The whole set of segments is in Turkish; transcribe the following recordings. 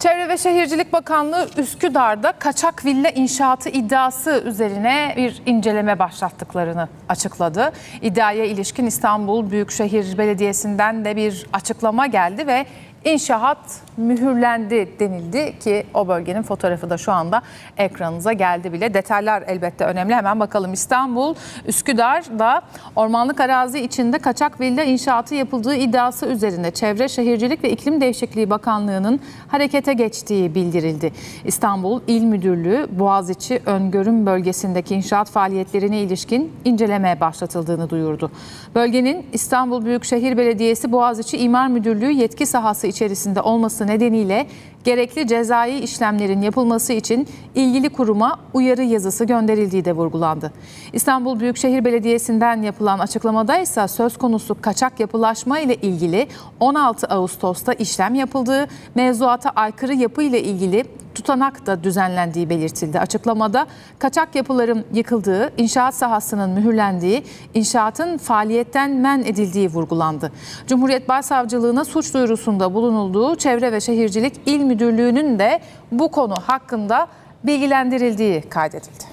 Çevre ve Şehircilik Bakanlığı Üsküdar'da kaçak villa inşaatı iddiası üzerine bir inceleme başlattıklarını açıkladı. İddiaya ilişkin İstanbul Büyükşehir Belediyesi'nden de bir açıklama geldi ve inşaat mühürlendi denildi ki o bölgenin fotoğrafı da şu anda ekranınıza geldi bile. Detaylar elbette önemli. Hemen bakalım İstanbul Üsküdar'da ormanlık arazi içinde kaçak villa inşaatı yapıldığı iddiası üzerine Çevre Şehircilik ve İklim Değişikliği Bakanlığı'nın harekete geçtiği bildirildi. İstanbul İl Müdürlüğü Boğaziçi Öngörüm bölgesindeki inşaat faaliyetlerine ilişkin incelemeye başlatıldığını duyurdu. Bölgenin İstanbul Büyükşehir Belediyesi Boğaziçi İmar Müdürlüğü yetki sahası içerisinde olması nedeniyle gerekli cezai işlemlerin yapılması için ilgili kuruma uyarı yazısı gönderildiği de vurgulandı. İstanbul Büyükşehir Belediyesi'nden yapılan açıklamada ise söz konusu kaçak yapılaşma ile ilgili 16 Ağustos'ta işlem yapıldığı, mevzuata aykırı yapı ile ilgili tutanak da düzenlendiği belirtildi. Açıklamada kaçak yapıların yıkıldığı, inşaat sahasının mühürlendiği, inşaatın faaliyetten men edildiği vurgulandı. Cumhuriyet Başsavcılığına suç duyurusunda bulunulduğu Çevre ve Şehircilik İl Müdürlüğü'nün de bu konu hakkında bilgilendirildiği kaydedildi.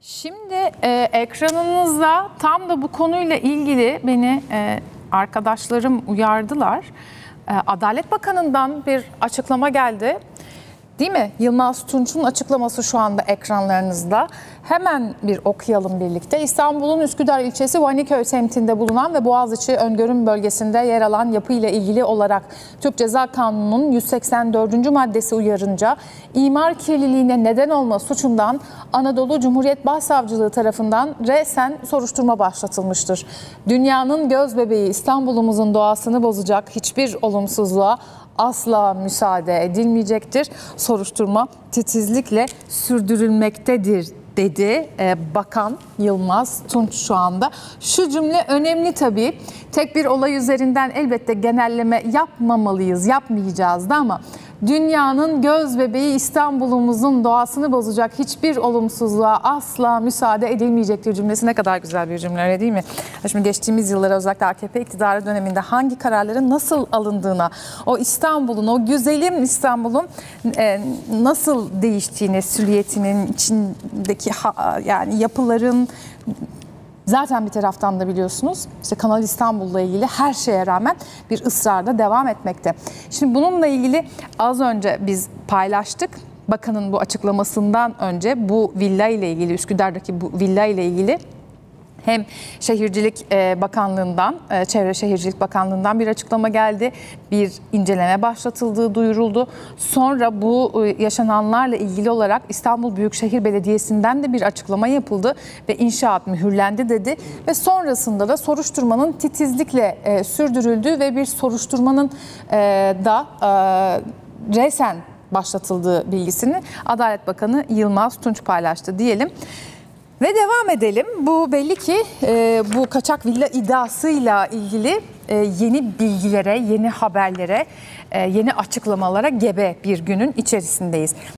Şimdi e, ekranınızda tam da bu konuyla ilgili beni e, arkadaşlarım uyardılar. E, Adalet Bakanı'ndan bir açıklama geldi. Değil mi? Yılmaz Tunç'un açıklaması şu anda ekranlarınızda. Hemen bir okuyalım birlikte. İstanbul'un Üsküdar ilçesi Vaniköy semtinde bulunan ve Boğaziçi Öngörüm bölgesinde yer alan yapı ile ilgili olarak Türk Ceza Kanunu'nun 184. maddesi uyarınca imar kirliliğine neden olma suçundan Anadolu Cumhuriyet Başsavcılığı tarafından resen soruşturma başlatılmıştır. Dünyanın göz bebeği İstanbul'umuzun doğasını bozacak hiçbir olumsuzluğa asla müsaade edilmeyecektir. Soruşturma titizlikle sürdürülmektedir dedi e, Bakan Yılmaz Tunç şu anda. Şu cümle önemli tabii. Tek bir olay üzerinden elbette genelleme yapmamalıyız, yapmayacağız da ama dünyanın göz bebeği İstanbul'umuzun doğasını bozacak hiçbir olumsuzluğa asla müsaade edilmeyecektir cümlesi ne kadar güzel bir cümle öyle değil mi? Şimdi geçtiğimiz yıllara özellikle AKP iktidarı döneminde hangi kararların nasıl alındığına, o İstanbul'un, o güzelim İstanbul'un e, nasıl değiştiğine, süliyetinin içindeki ha, yani yapıların Zaten bir taraftan da biliyorsunuz işte Kanal İstanbul'la ilgili her şeye rağmen bir ısrarda devam etmekte. Şimdi bununla ilgili az önce biz paylaştık. Bakanın bu açıklamasından önce bu villa ile ilgili Üsküdar'daki bu villa ile ilgili hem Şehircilik e, Bakanlığı'ndan, e, Çevre Şehircilik Bakanlığı'ndan bir açıklama geldi. Bir inceleme başlatıldığı duyuruldu. Sonra bu e, yaşananlarla ilgili olarak İstanbul Büyükşehir Belediyesi'nden de bir açıklama yapıldı ve inşaat mühürlendi dedi. Ve sonrasında da soruşturmanın titizlikle sürdürüldüğü ve bir soruşturmanın da resen başlatıldığı bilgisini Adalet Bakanı Yılmaz Tunç paylaştı diyelim. Ve devam edelim. Bu belli ki e, bu kaçak villa iddiasıyla ilgili e, yeni bilgilere, yeni haberlere, e, yeni açıklamalara gebe bir günün içerisindeyiz.